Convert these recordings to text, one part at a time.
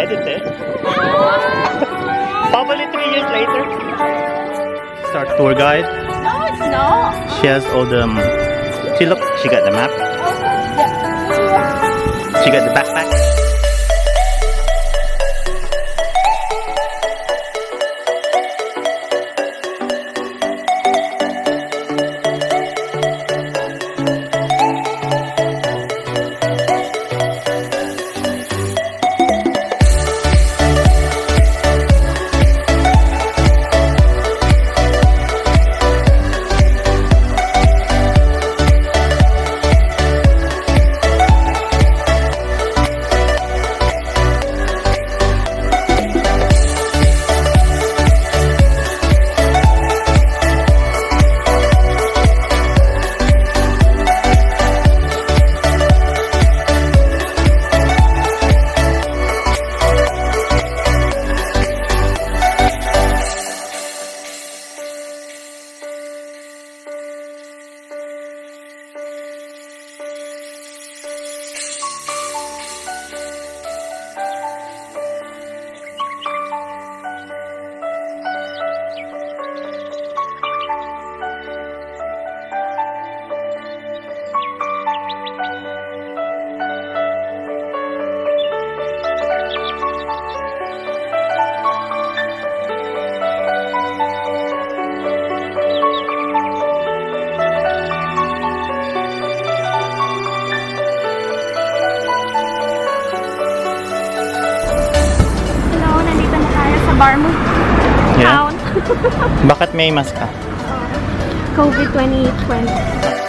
edit it, probably three years later. It's our tour guide. no, it's not. She has all the. Um, she look. She got the map. She got the backpack. bar mo. Bakit may mask ka? COVID 2020.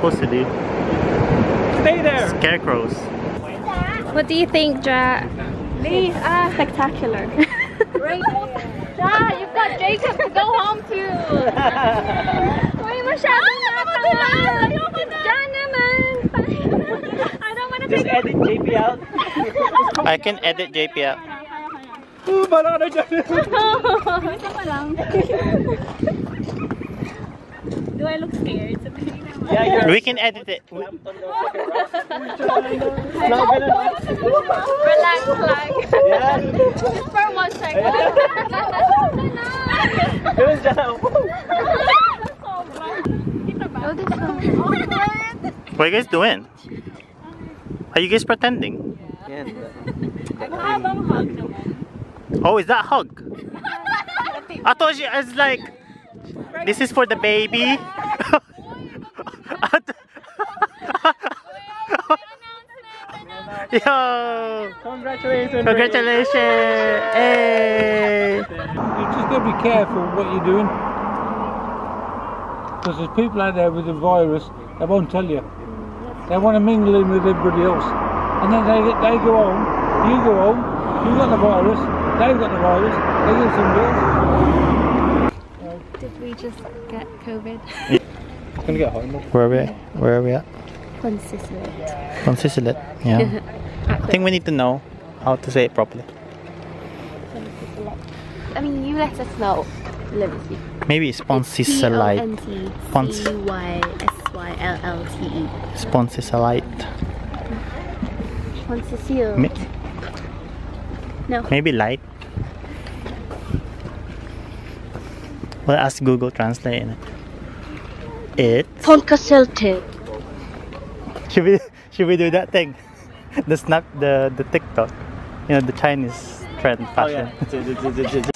Supposed to do? Stay there. Scarecrows. What do you think, Ja? Lee, ah, spectacular. Great. Ja, you've got Jacob to go home to. Uy, masyadong nakakawala. Ja naman. I don't wanna Just edit JP out. I can edit JP out. Oh, bala ka na dyan. Isa pa lang. Do I look scared? Yeah, you're We can edit it. We- Relax lang. Yeah. Just for one second. Yun dyan. Oh. What are you guys doing? Are you guys pretending? Mahabang hug naman. Oh, is that hug? I thought she was like, this is for the baby. Yo! Congratulations. Congratulations! Hey! You just got to be careful what you're doing. Because there's people out there with the virus, they won't tell you. They want to mingle in with everybody else. And then they, they go home, you go home, you've got the virus, they've got the virus, they get. Did we just get COVID? Gonna get home. Where are we? Where are we at? Consistent. Consistent. Yeah. I think we need to know how to say it properly. I mean, you let us know. Let me see. Maybe sponsisalite. Spons- C-O-N-T-C-Y-S-Y-L-L-T-E. Sponsisalite. Consistent. Mi- No. Maybe light. Well, ask Google Translate. It. Tonkaselte. Should we should we do that thing? The snap the the TikTok. You know the Chinese trend Oh fashion. yeah.